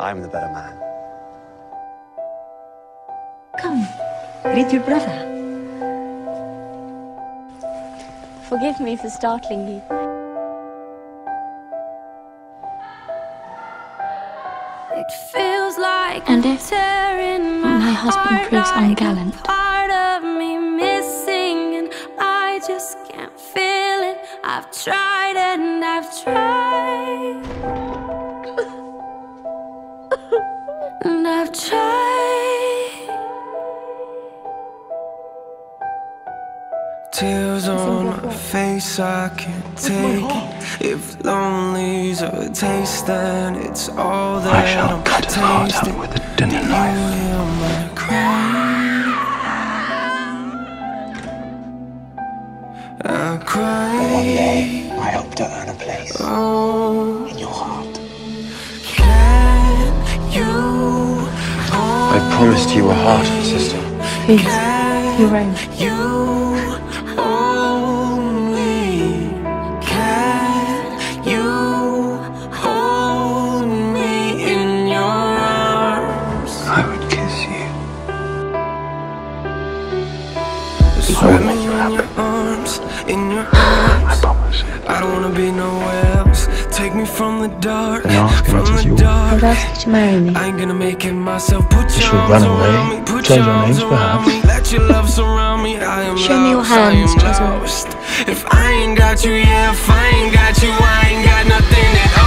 I'm the better man. Come, greet your brother. Forgive me for startling you. It feels like And if tearing my husband heart proves like a ungallant? part of me missing, and I just can't feel it. I've tried and I've tried, Tears on my face, I can't take it. If lonely's a taste, then it's all that I shall am cut his heart tasting. out with a dinner knife. Hear cry. I cry. One day, I hope to earn a place Oh, in your heart. can you I promised you a heart, sister. Please, your own. You will make you happy. arms, in your I arms. promise. I don't wanna be nowhere else. Take me from the dark, Then ask him from the dark. I'd you to marry me. I ain't gonna make it myself. Put your should arms run away, around me. Put change your our arms names, around perhaps. me. Let your love surround me. I am Show me your lost, I hands, am lost. If I ain't got you, yeah. If I ain't got you, I ain't got nothing at all.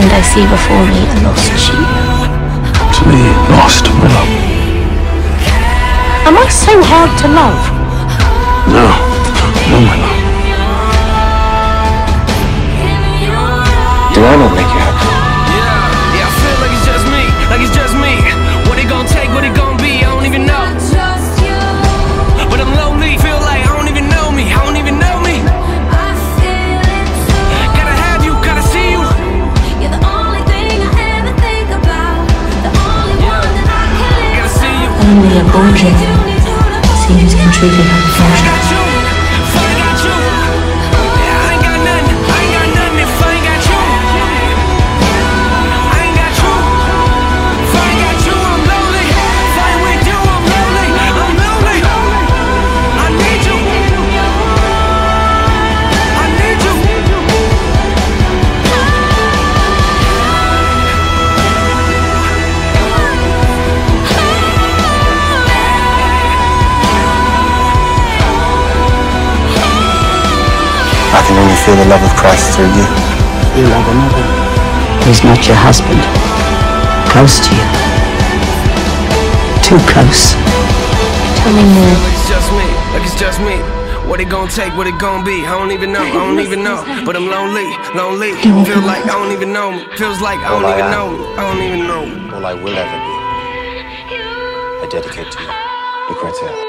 And I see before me a lost sheep. Lost, love. Am I so hard to love? Bourgeois without. seems to truly have. Feel the love of Christ through you. You love another who's not your husband. Close to you. Too close. Tell me more. Like it's just me, like it's just me. What it gonna take, what it gonna be? I don't even know, I don't even know. But I'm lonely, lonely. Feel like I don't even know me. Feels like I don't All I even am. know me. I don't even know me. All I will ever be. I dedicate to you, Lucrezia.